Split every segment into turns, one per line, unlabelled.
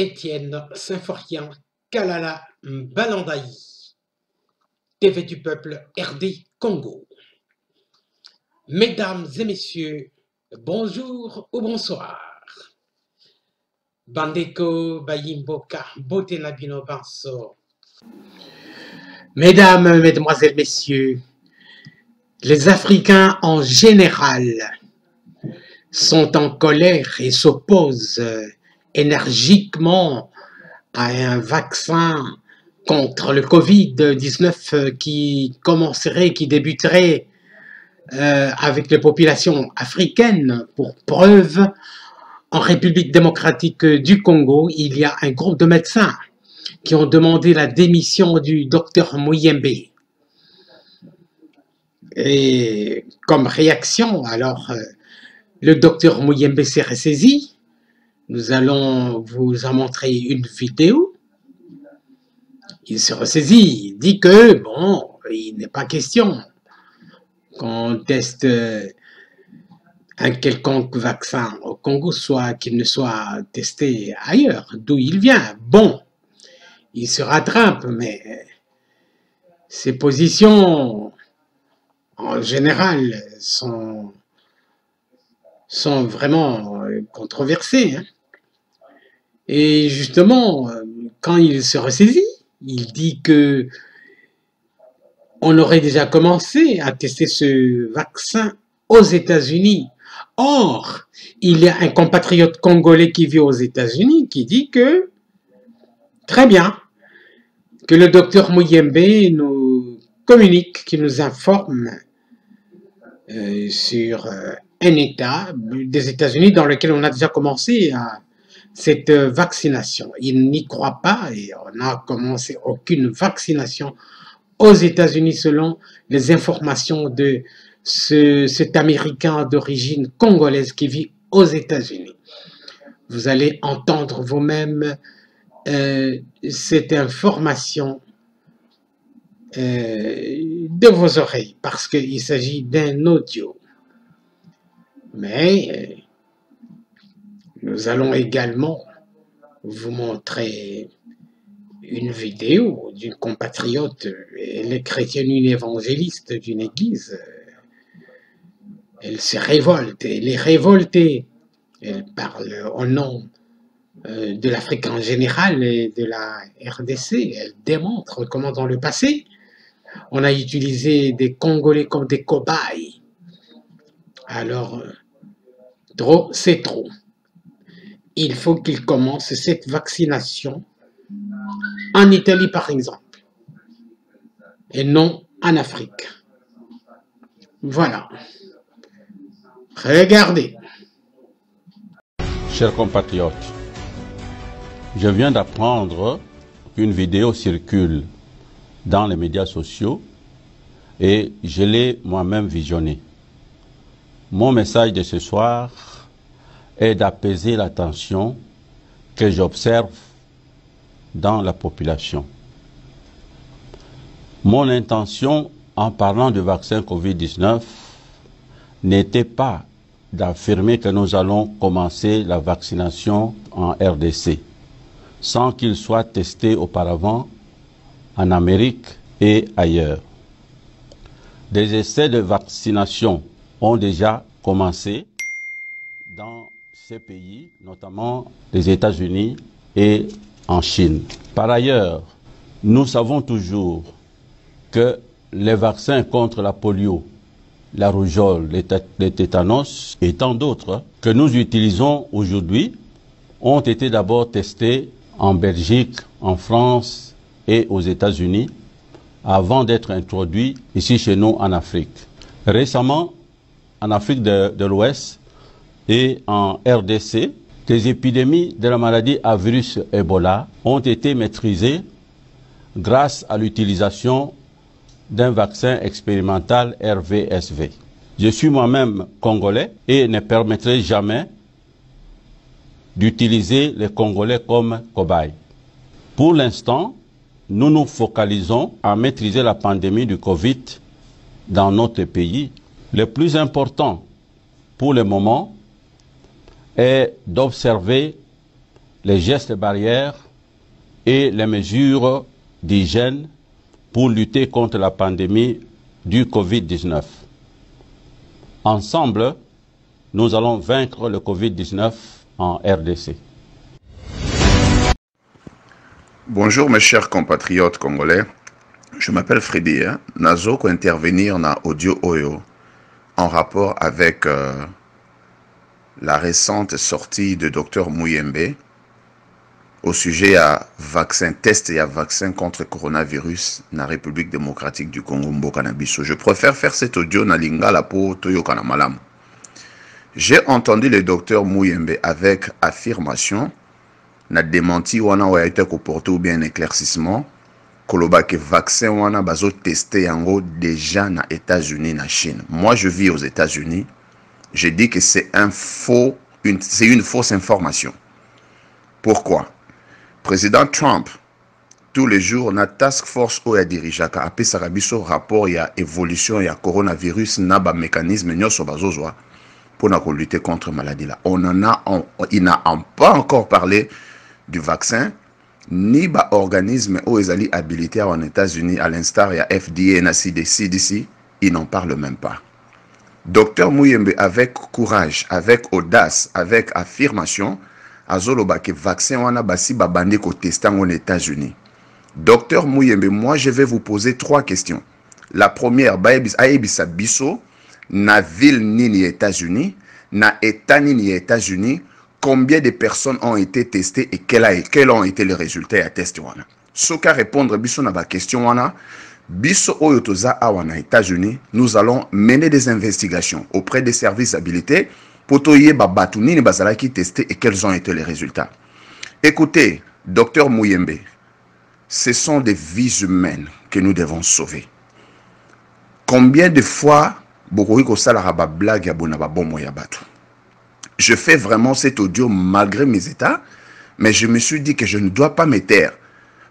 Étienne Symphorien Kalala Balandaï, TV du peuple RD Congo. Mesdames et messieurs, bonjour ou bonsoir. Bandeko Bayimboka Botenabino Banso. Mesdames, Mesdemoiselles, Messieurs, les Africains en général sont en colère et s'opposent énergiquement à un vaccin contre le Covid-19 qui commencerait, qui débuterait euh, avec les populations africaines. Pour preuve, en République démocratique du Congo, il y a un groupe de médecins qui ont demandé la démission du docteur Mouyembe. Et comme réaction, alors, euh, le docteur Mouyembe s'est ressaisi. Nous allons vous en montrer une vidéo. Il se ressaisit, il dit que, bon, il n'est pas question qu'on teste euh, un quelconque vaccin au Congo, soit qu'il ne soit testé ailleurs, d'où il vient? Bon, il se rattrape, mais ses positions, en général, sont, sont vraiment controversées. Hein. Et justement, quand il se ressaisit, il dit que on aurait déjà commencé à tester ce vaccin aux États-Unis. Or, il y a un compatriote congolais qui vit aux États-Unis qui dit que, très bien, que le docteur Mouyembe nous communique, qui nous informe euh, sur euh, un État des États-Unis dans lequel on a déjà commencé à cette vaccination. Il n'y croit pas et on n'a commencé aucune vaccination aux États-Unis selon les informations de cet Américain d'origine congolaise qui vit aux États-Unis. Vous allez entendre vous-même euh, cette information euh, de vos oreilles parce qu'il s'agit d'un audio. Mais euh, nous allons également vous montrer une vidéo d'une compatriote, elle est chrétienne, une évangéliste d'une église. Elle se révolte, elle est révoltée. Elle parle au nom euh, de l'Afrique en général et de la RDC. Elle démontre comment dans le passé, on a utilisé des Congolais comme des cobayes. Alors, trop, c'est trop il faut qu'il commence cette vaccination en Italie par exemple, et non en Afrique. Voilà. Regardez.
Chers compatriotes, je viens d'apprendre qu'une vidéo circule dans les médias sociaux et je l'ai moi-même visionnée. Mon message de ce soir est d'apaiser la tension que j'observe dans la population. Mon intention en parlant du vaccin Covid-19 n'était pas d'affirmer que nous allons commencer la vaccination en RDC sans qu'il soit testé auparavant en Amérique et ailleurs. Des essais de vaccination ont déjà commencé ces pays, notamment les États-Unis et en Chine. Par ailleurs, nous savons toujours que les vaccins contre la polio, la rougeole, les, tétanos et tant d'autres que nous utilisons aujourd'hui ont été d'abord testés en Belgique, en France et aux États-Unis avant d'être introduits ici chez nous en Afrique. Récemment, en Afrique de l'Ouest, et en RDC, des épidémies de la maladie à virus Ebola ont été maîtrisées grâce à l'utilisation d'un vaccin expérimental RVSV. Je suis moi-même congolais et ne permettrai jamais d'utiliser les Congolais comme cobayes. Pour l'instant, nous nous focalisons à maîtriser la pandémie du Covid dans notre pays. Le plus important pour le moment est d'observer les gestes barrières et les mesures d'hygiène pour lutter contre la pandémie du Covid-19. Ensemble, nous allons vaincre le Covid-19 en RDC.
Bonjour mes chers compatriotes congolais. Je m'appelle Freddy. Nazo intervenir dans Audio Oyo en rapport avec euh, la récente sortie de Dr Mouyembe au sujet à vaccin test et à vaccin contre coronavirus la République démocratique du Congo Mbokanabiso. Je préfère faire cet audio na lingala pour Toyo Kanamalam. J'ai entendu le docteur Mouyembe avec affirmation na démenti wana oyo été ou bien éclaircissement koloba que vaccin wana bazo tester yango déjà na États-Unis na Chine. Moi je vis aux États-Unis. Je dis que c'est un faux une c'est une fausse information. Pourquoi? Président Trump tous les jours na task force oyo adirijaka apesaka biso rapport ya évolution ya coronavirus na bamécanisme nyonso bazozwa mpona kolutter contre maladie là. On en a on, il n'a pas encore parlé du vaccin ni ba organisme oyo ezali habilité en États-Unis à l'instar ya FDA na CDC ils n'en parlent même pas Docteur Mouyembe avec courage avec audace avec affirmation azoloba ke vaccin wana basi babandi koteste yango na États-Unis. Docteur Mouyembe moi je vais vous poser trois questions. La première ayebisa biso na ville nini États-Unis na état nini États-Unis combien de personnes ont été testées et quels, ont été les résultats à test wana? Soka répondre biso na question wana biso oyo toza awa na États-Unis nous allons mener des investigations auprès des services habilités pour toyeba batu nini bazalaki et quels ont été les résultats. Écoutez docteur Mouyembe ce sont des vies humaines que nous devons sauver. Combien de fois bablague ya je fais vraiment cet audio malgré mes états, mais je me suis dit que je ne dois pas me taire.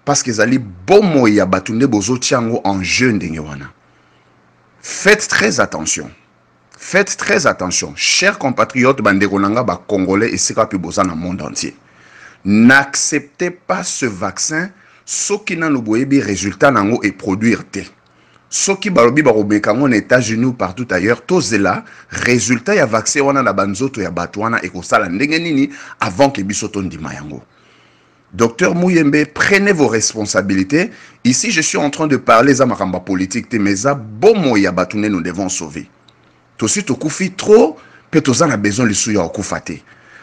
Parce que zali bomo ya batunde bozo tiango en jeune wana. Faites très attention. Faites très attention. Chers compatriotes bandekonanga ba congolais et sika pi boza na monde entier. N'acceptez pas ce vaccin soki nanu boyebi résultat nango et produire te. soki balobi bakomeka yango na états-unis ou partout ailleurs tozela résultat ya vaccin wana na banzoto ya bato wana ekosala ndenge nini avant ke biso tondima yango docteur mouyembe prenez vos responsabilités. Ici je suis en train de parler eza makambo politique te mais eza bomoi ya nous devons sauver. Trop mpe toza na besoin lisu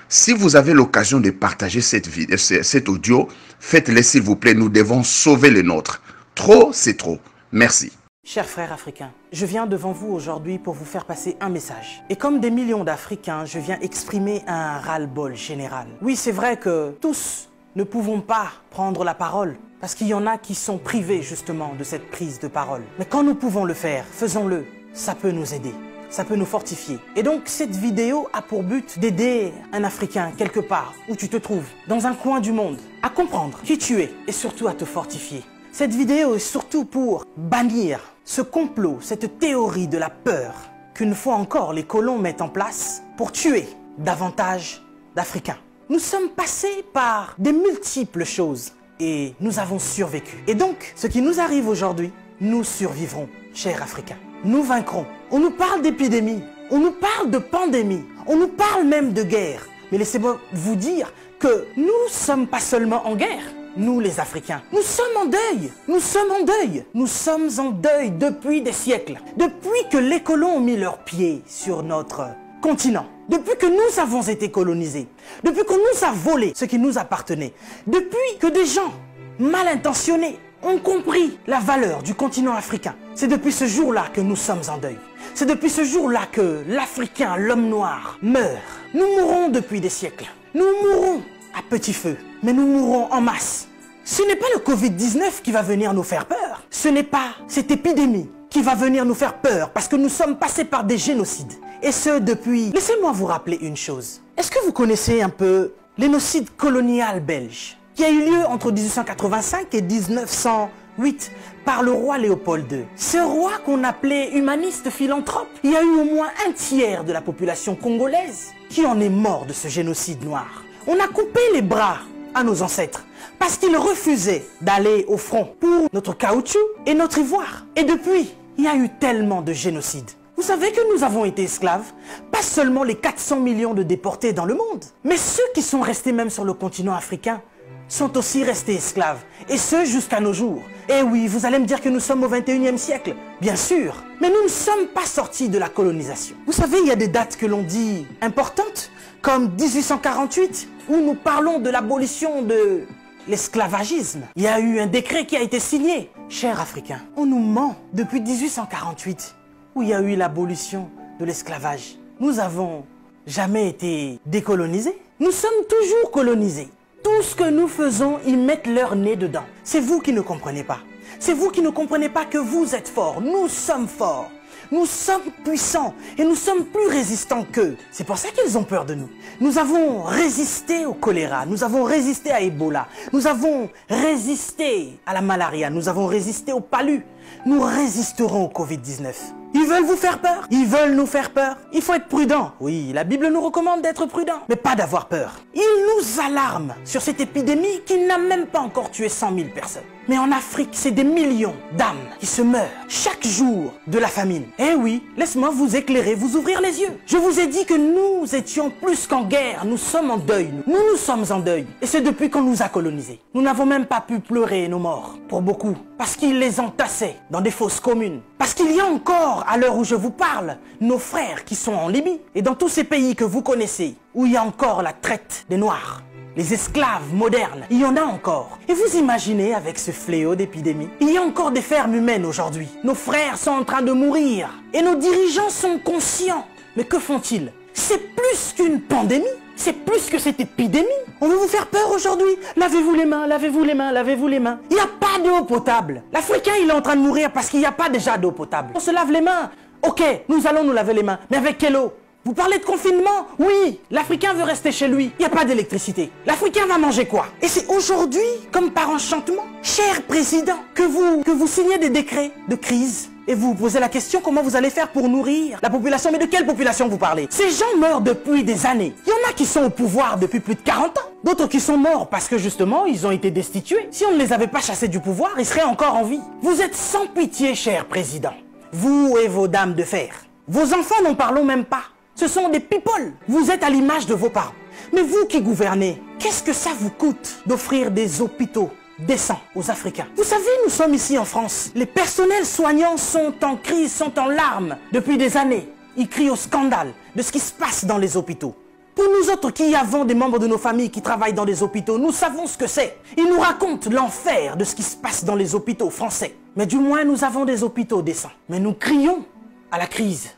si vous avez l'occasion de partager cette, vidéo, cet audio faites-le s'il vous plaît nous devons sauver les nôtres trop c'est trop. Merci.
Chers frères africains, je viens devant vous aujourd'hui pour vous faire passer un message. Et comme des millions d'Africains, je viens exprimer un ras-le-bol général. Oui, c'est vrai que tous ne pouvons pas prendre la parole, parce qu'il y en a qui sont privés justement de cette prise de parole. Mais quand nous pouvons le faire, faisons-le. Ça peut nous aider. Ça peut nous fortifier. Et donc cette vidéo a pour but d'aider un Africain quelque part où tu te trouves, dans un coin du monde, à comprendre qui tu es et surtout à te fortifier. Cette vidéo est surtout pour bannir ce complot, cette théorie de la peur qu'une fois encore les colons mettent en place pour tuer davantage d'Africains. Nous sommes passés par des multiples choses et nous avons survécu. Et donc, ce qui nous arrive aujourd'hui, nous survivrons, chers Africains. Nous vaincrons. On nous parle d'épidémie, on nous parle de pandémie, on nous parle même de guerre. Mais laissez-moi vous dire que nous ne sommes pas seulement en guerre, nous les Africains. Nous sommes en deuil. Nous sommes en deuil. Nous sommes en deuil depuis des siècles. Depuis que les colons ont mis leurs pieds sur notre continent. Depuis que nous avons été colonisés. Depuis qu'on nous a volé ce qui nous appartenait. Depuis que des gens mal intentionnés ont compris la valeur du continent africain. C'est depuis ce jour-là que nous sommes en deuil. C'est depuis ce jour-là que l'Africain, l'homme noir, meurt. Nous mourrons depuis des siècles. Nous mourrons à petit feu, mais nous mourrons en masse. Ce n'est pas le Covid-19 qui va venir nous faire peur. Ce n'est pas cette épidémie qui va venir nous faire peur parce que nous sommes passés par des génocides. Et ce depuis... Laissez-moi vous rappeler une chose. Est-ce que vous connaissez un peu l'énocide colonial belge qui a eu lieu entre 1885 et 1908 par le roi Léopold II. Ce roi qu'on appelait humaniste philanthrope, il y a eu au moins un tiers de la population congolaise qui en est mort de ce génocide noir. On a coupé les bras à nos ancêtres parce qu'ils refusaient d'aller au front pour notre caoutchouc et notre ivoire. Et depuis, il y a eu tellement de génocides. Vous savez que nous avons été esclaves Pas seulement les 400 millions de déportés dans le monde, mais ceux qui sont restés même sur le continent africain sont aussi restés esclaves, et ce jusqu'à nos jours. Eh oui, vous allez me dire que nous sommes au 21e siècle, bien sûr, mais nous ne sommes pas sortis de la colonisation. Vous savez, il y a des dates que l'on dit importantes, comme 1848, où nous parlons de l'abolition de l'esclavagisme. Il y a eu un décret qui a été signé. Chers Africains, on nous ment depuis 1848, où il y a eu l'abolition de l'esclavage. Nous avons jamais été décolonisés. Nous sommes toujours colonisés. Tout ce que nous faisons, ils mettent leur nez dedans. C'est vous qui ne comprenez pas. C'est vous qui ne comprenez pas que vous êtes forts. Nous sommes forts. Nous sommes puissants et nous sommes plus résistants qu'eux. C'est pour ça qu'ils ont peur de nous. Nous avons résisté au choléra, nous avons résisté à Ebola, nous avons résisté à la malaria, nous avons résisté au palu. Nous résisterons au Covid-19. Ils veulent vous faire peur Ils veulent nous faire peur Il faut être prudent. Oui, la Bible nous recommande d'être prudent, mais pas d'avoir peur. Ils nous alarment sur cette épidémie qui n'a même pas encore tué 100 000 personnes. Mais en Afrique, c'est des millions d'âmes qui se meurent chaque jour de la famine. Eh oui, laisse-moi vous éclairer, vous ouvrir les yeux. Je vous ai dit que nous étions plus qu'en guerre, nous sommes en deuil. Nous, nous sommes en deuil. Et c'est depuis qu'on nous a colonisés. Nous n'avons même pas pu pleurer nos morts, pour beaucoup, parce qu'ils les entassaient dans des fosses communes. Parce qu'il y a encore, à l'heure où je vous parle, nos frères qui sont en Libye et dans tous ces pays que vous connaissez, où il y a encore la traite des Noirs les esclaves modernes, il y en a encore. Et vous imaginez avec ce fléau d'épidémie Il y a encore des fermes humaines aujourd'hui. Nos frères sont en train de mourir. Et nos dirigeants sont conscients. Mais que font-ils? C'est plus qu'une pandémie. C'est plus que cette épidémie. On veut vous faire peur aujourd'hui. Lavez-vous les mains, lavez-vous les mains, lavez-vous les mains. Il n'y a pas d'eau potable. L'Africain, il est en train de mourir parce qu'il n'y a pas déjà d'eau potable. On se lave les mains. Ok, nous allons nous laver les mains. Mais avec quelle eau? Vous parlez de confinement? Oui, l'Africain veut rester chez lui. Il n'y a pas d'électricité. L'Africain va manger quoi? Et c'est aujourd'hui, comme par enchantement, cher président, que vous, signez des décrets de crise et vous vous posez la question comment vous allez faire pour nourrir la population? Mais de quelle population vous parlez? Ces gens meurent depuis des années. Il y en a qui sont au pouvoir depuis plus de 40 ans. D'autres qui sont morts parce que justement ils ont été destitués. Si on ne les avait pas chassés du pouvoir, ils seraient encore en vie. Vous êtes sans pitié, cher président. Vous et vos dames de fer. Vos enfants n'en parlons même pas. Ce sont des people. Vous êtes à l'image de vos parents. Mais vous qui gouvernez, qu'est-ce que ça vous coûte d'offrir des hôpitaux décents aux Africains? Vous savez, nous sommes ici en France. Les personnels soignants sont en crise, sont en larmes depuis des années. Ils crient au scandale de ce qui se passe dans les hôpitaux. Pour nous autres qui avons des membres de nos familles qui travaillent dans des hôpitaux, nous savons ce que c'est. Ils nous racontent l'enfer de ce qui se passe dans les hôpitaux français. Mais du moins, nous avons des hôpitaux décents. Mais nous crions à la crise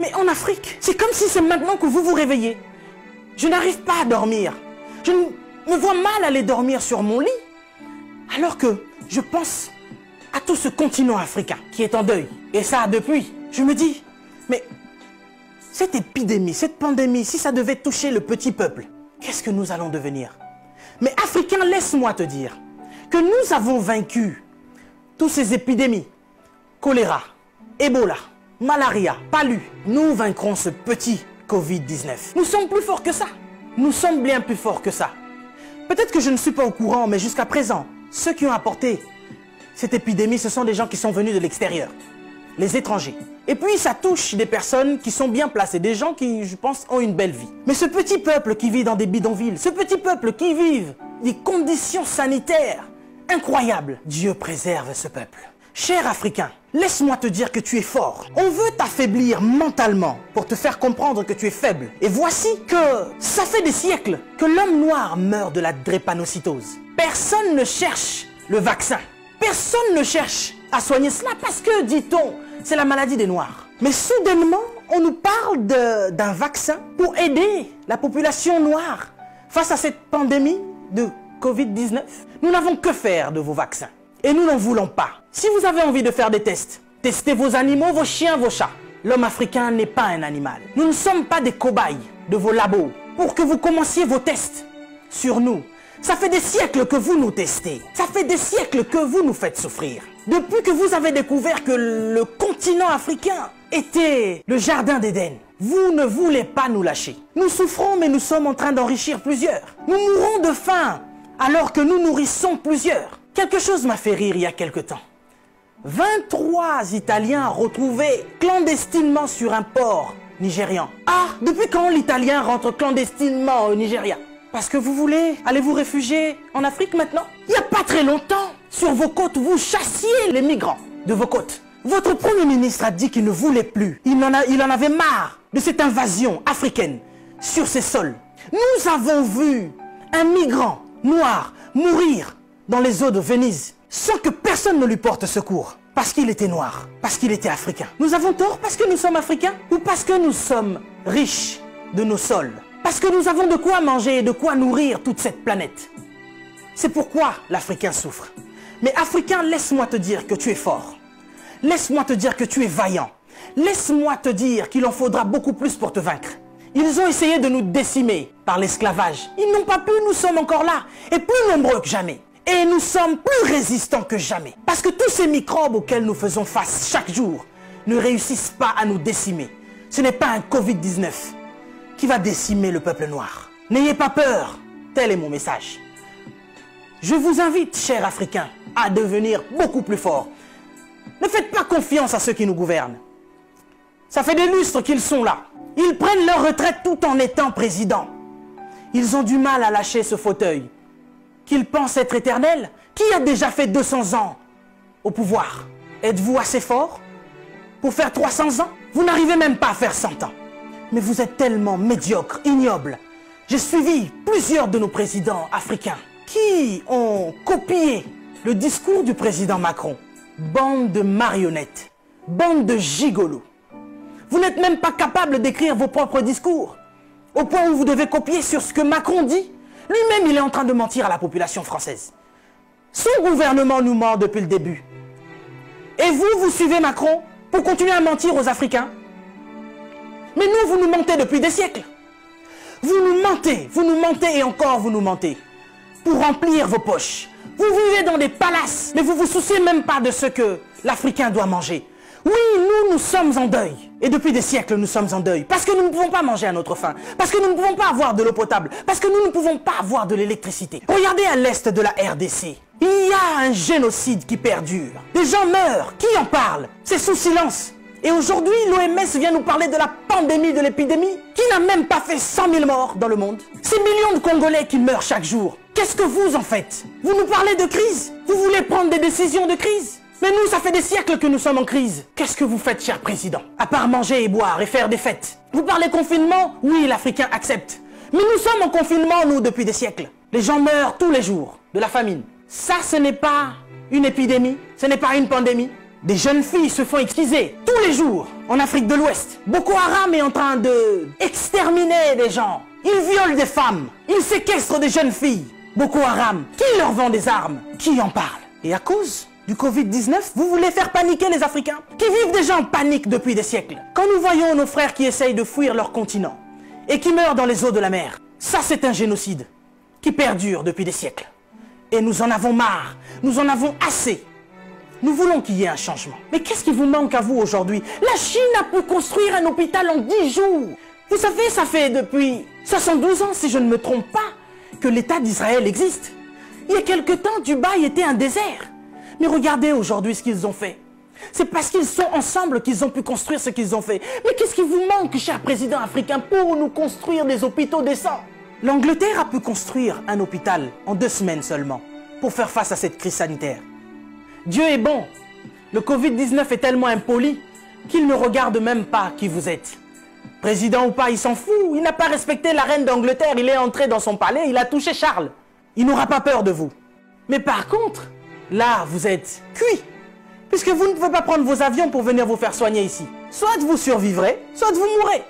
Mais en Afrique, c'est comme si c'est maintenant que vous vous réveillez. Je n'arrive pas à dormir. Je me vois mal aller dormir sur mon lit. Alors que je pense à tout ce continent africain qui est en deuil. Et ça depuis. Je me dis, mais cette épidémie, cette pandémie, si ça devait toucher le petit peuple, qu'est-ce que nous allons devenir? Mais Africains, laisse-moi te dire que nous avons vaincu toutes ces épidémies. Choléra, Ebola, malaria, palu. Nous vaincrons ce petit Covid-19. Nous sommes plus forts que ça. Nous sommes bien plus forts que ça. Peut-être que je ne suis pas au courant, mais jusqu'à présent, ceux qui ont apporté cette épidémie, ce sont des gens qui sont venus de l'extérieur, les étrangers. Et puis ça touche des personnes qui sont bien placées, des gens qui, je pense, ont une belle vie. Mais ce petit peuple qui vit dans des bidonvilles, ce petit peuple qui vit des conditions sanitaires incroyables, Dieu préserve ce peuple. Cher Africain, laisse-moi te dire que tu es fort. On veut t'affaiblir mentalement pour te faire comprendre que tu es faible. Et voici que ça fait des siècles que l'homme noir meurt de la drépanocytose. Personne ne cherche le vaccin. Personne ne cherche à soigner cela parce que, dit-on, c'est la maladie des noirs. Mais soudainement, on nous parle d'un vaccin pour aider la population noire face à cette pandémie de Covid-19. Nous n'avons que faire de vos vaccins. Et nous n'en voulons pas. Si vous avez envie de faire des tests, testez vos animaux, vos chiens, vos chats. L'homme africain n'est pas un animal. Nous ne sommes pas des cobayes de vos labos pour que vous commenciez vos tests sur nous. Ça fait des siècles que vous nous testez. Ça fait des siècles que vous nous faites souffrir. Depuis que vous avez découvert que le continent africain était le jardin d'Éden, vous ne voulez pas nous lâcher. Nous souffrons, mais nous sommes en train d'enrichir plusieurs. Nous mourrons de faim, alors que nous nourrissons plusieurs. Quelque chose m'a fait rire il y a quelque temps. 23 Italiens retrouvés clandestinement sur un port nigérian. Ah, depuis quand l'Italien rentre clandestinement au Nigeria? Parce que vous voulez aller vous réfugier en Afrique maintenant? Il n'y a pas très longtemps, sur vos côtes, vous chassiez les migrants de vos côtes. Votre Premier ministre a dit qu'il ne voulait plus. Il en, il en avait marre de cette invasion africaine sur ses sols. Nous avons vu un migrant noir mourir dans les eaux de Venise sans que personne ne lui porte secours. Parce qu'il était noir, parce qu'il était africain. Nous avons tort parce que nous sommes africains ou parce que nous sommes riches de nos sols? Parce que nous avons de quoi manger et de quoi nourrir toute cette planète. C'est pourquoi l'Africain souffre. Mais Africain, laisse-moi te dire que tu es fort. Laisse-moi te dire que tu es vaillant. Laisse-moi te dire qu'il en faudra beaucoup plus pour te vaincre. Ils ont essayé de nous décimer par l'esclavage. Ils n'ont pas pu, nous sommes encore là, et plus nombreux que jamais. Et nous sommes plus résistants que jamais. Parce que tous ces microbes auxquels nous faisons face chaque jour ne réussissent pas à nous décimer. Ce n'est pas un Covid-19 qui va décimer le peuple noir. N'ayez pas peur, tel est mon message. Je vous invite, chers Africains, à devenir beaucoup plus forts. Ne faites pas confiance à ceux qui nous gouvernent. Ça fait des lustres qu'ils sont là. Ils prennent leur retraite tout en étant présidents. Ils ont du mal à lâcher ce fauteuil. Qu'ils pensent être éternels. Qui a déjà fait 200 ans au pouvoir Êtes-vous assez fort pour faire 300 ans? Vous n'arrivez même pas à faire 100 ans. Mais vous êtes tellement médiocre, ignoble. J'ai suivi plusieurs de nos présidents africains qui ont copié le discours du président Macron. Bande de marionnettes, bande de gigolos. Vous n'êtes même pas capable d'écrire vos propres discours. Au point où vous devez copier sur ce que Macron dit. Lui-même, il est en train de mentir à la population française. Son gouvernement nous ment depuis le début. Et vous, vous suivez Macron pour continuer à mentir aux Africains? Mais nous, vous nous mentez depuis des siècles. Vous nous mentez, vous nous mentez et encore vous nous mentez. Pour remplir vos poches. Vous vivez dans des palaces, mais vous vous souciez même pas de ce que l'Africain doit manger. Oui, nous, nous sommes en deuil. Et depuis des siècles, nous sommes en deuil. Parce que nous ne pouvons pas manger à notre faim. Parce que nous ne pouvons pas avoir de l'eau potable. Parce que nous ne pouvons pas avoir de l'électricité. Regardez à l'est de la RDC. Il y a un génocide qui perdure. Des gens meurent. Qui en parle? C'est sous silence. Et aujourd'hui, l'OMS vient nous parler de la pandémie de l'épidémie, qui n'a même pas fait 100 000 morts dans le monde. Ces millions de Congolais qui meurent chaque jour. Qu'est-ce que vous en faites? Vous nous parlez de crise Vous voulez prendre des décisions de crise? Mais nous, ça fait des siècles que nous sommes en crise. Qu'est-ce que vous faites, cher président? À part manger et boire et faire des fêtes. Vous parlez confinement? Oui, l'Africain accepte. Mais nous sommes en confinement, nous, depuis des siècles. Les gens meurent tous les jours de la famine. Ça, ce n'est pas une épidémie, ce n'est pas une pandémie. Des jeunes filles se font exciser tous les jours en Afrique de l'Ouest. Boko Haram est en train de exterminer des gens. Ils violent des femmes. Ils séquestrent des jeunes filles. Boko Haram, qui leur vend des armes? Qui en parle? Et à cause du Covid-19, vous voulez faire paniquer les Africains qui vivent déjà en panique depuis des siècles. Quand nous voyons nos frères qui essayent de fuir leur continent et qui meurent dans les eaux de la mer, ça c'est un génocide qui perdure depuis des siècles. Et nous en avons marre, nous en avons assez. Nous voulons qu'il y ait un changement. Mais qu'est-ce qui vous manque à vous aujourd'hui? La Chine a pu construire un hôpital en 10 jours. Vous savez, ça fait depuis 72 ans, si je ne me trompe pas, que l'État d'Israël existe. Il y a quelque temps, Dubaï était un désert. Mais regardez aujourd'hui ce qu'ils ont fait. C'est parce qu'ils sont ensemble qu'ils ont pu construire ce qu'ils ont fait. Mais qu'est-ce qui vous manque, cher président africain, pour nous construire des hôpitaux décents? L'Angleterre a pu construire un hôpital en deux semaines seulement pour faire face à cette crise sanitaire. Dieu est bon. Le Covid-19 est tellement impoli qu'il ne regarde même pas qui vous êtes. Président ou pas, il s'en fout. Il n'a pas respecté la reine d'Angleterre. Il est entré dans son palais, il a touché Charles. Il n'aura pas peur de vous. Mais par contre, là, vous êtes cuit. Puisque vous ne pouvez pas prendre vos avions pour venir vous faire soigner ici. Soit vous survivrez, soit vous mourrez.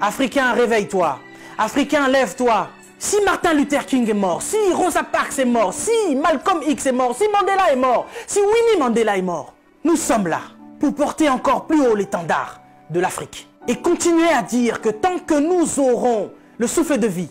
Africain, réveille-toi. Africain, lève-toi. Si Martin Luther King est mort, si Rosa Parks est mort, si Malcolm X est mort, si Mandela est mort, si Winnie Mandela est mort, nous sommes là pour porter encore plus haut l'étendard de l'Afrique. Et continuer à dire que tant que nous aurons le souffle de vie,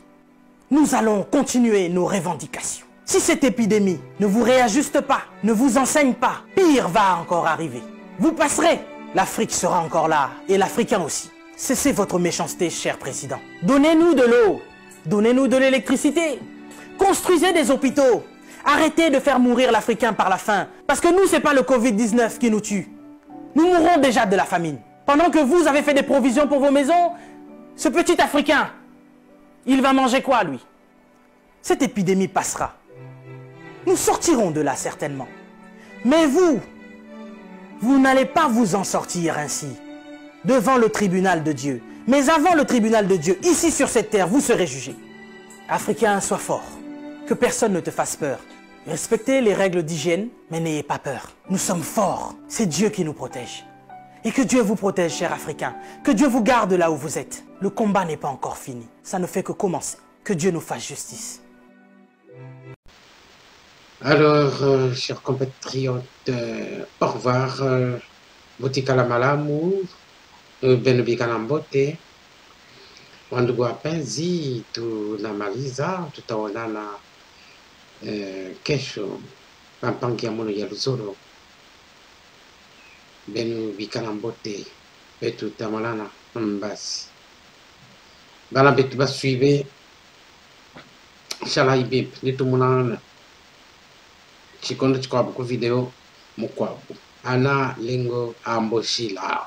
nous allons continuer nos revendications. Si cette épidémie ne vous réajuste pas, ne vous enseigne pas, pire va encore arriver. Vous passerez, l'Afrique sera encore là, et l'Africain aussi. Cessez votre méchanceté, cher président. Donnez-nous de l'eau, donnez-nous de l'électricité. Construisez des hôpitaux. Arrêtez de faire mourir l'Africain par la faim. Parce que nous, ce n'est pas le Covid-19 qui nous tue. Nous mourrons déjà de la famine. Pendant que vous avez fait des provisions pour vos maisons, ce petit Africain, il va manger quoi, lui? Cette épidémie passera. Nous sortirons de là, certainement. Mais vous, vous n'allez pas vous en sortir ainsi, devant le tribunal de Dieu. Mais avant le tribunal de Dieu, ici sur cette terre, vous serez jugés. Africain, sois fort. Que personne ne te fasse peur. Respectez les règles d'hygiène, mais n'ayez pas peur. Nous sommes forts. C'est Dieu qui nous protège. Et que Dieu vous protège, cher Africain. Que Dieu vous garde là où vous êtes. Le combat n'est pas encore fini. Ça ne fait que commencer. Que Dieu nous fasse justice.
Alors, euh, chers compatriotes, euh, au revoir. Euh, Botikala malamu, euh, benubika na mbote. Wandugu wapenzi, tunamaliza, tutaonana kesho pampangia muno ya Luzoro. Benu bikala mbote betu tamalana mbasi. Bana betu basuive shala ibib nitumunana xikondo xikwavo ku video mukwavo ana lingo ambo xilao